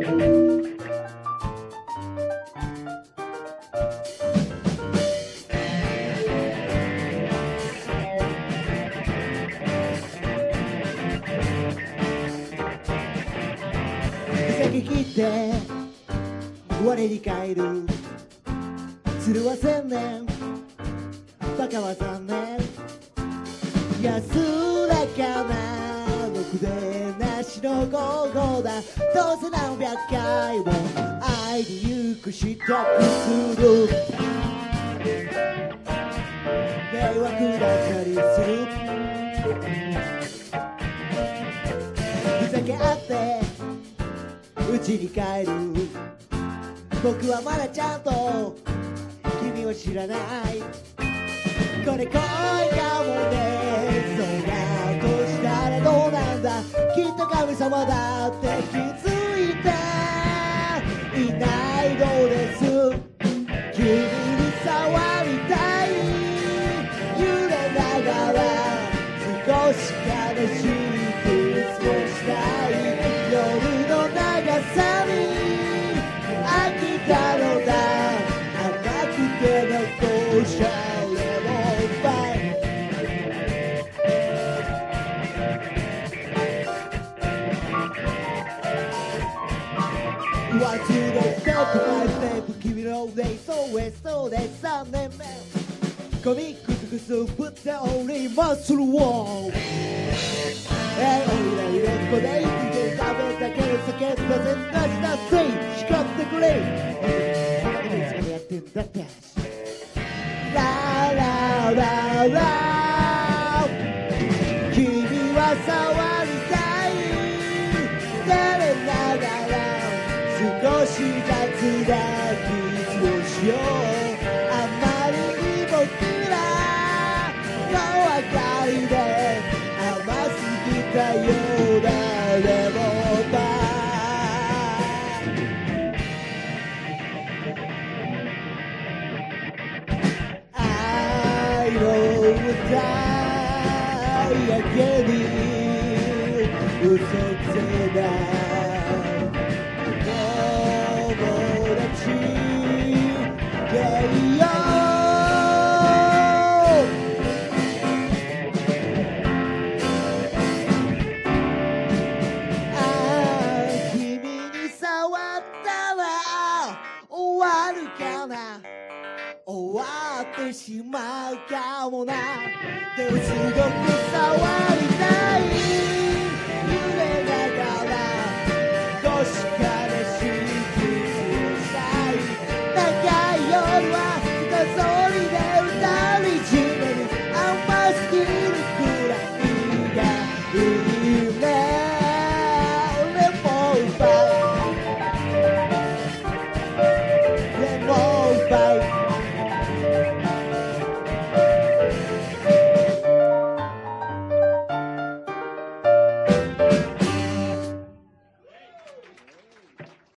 先切って我に帰る。鶴は千年。バカは残念安らかななしの午後だどうせ何百回も会いに行く支度する迷惑だったりするふざけ合って家に帰る僕はまだちゃんと君を知らないこれ恋かもね神様だって気づいていないのです。君に触りたい。揺れながら少し悲しく過ごしたい。夜の長さに飽きたのだ。甘くて残しちワンツーのステップバイステップ君のレイソーウエストで3年目コミックスクスぶっておりまするわえいおいらいろんこで生きて食べたけど酒と全出したせい叱ってくれいつまでやってんだってララララ君は触りし雑なキスをしようあまりに僕らの明かりで甘す。ぎたようだレモンパイ愛の歌い上げに嘘つけない終わってしまうかもな。でもすごく触りたい。夢だからどうしか長い夜は一人で歌う。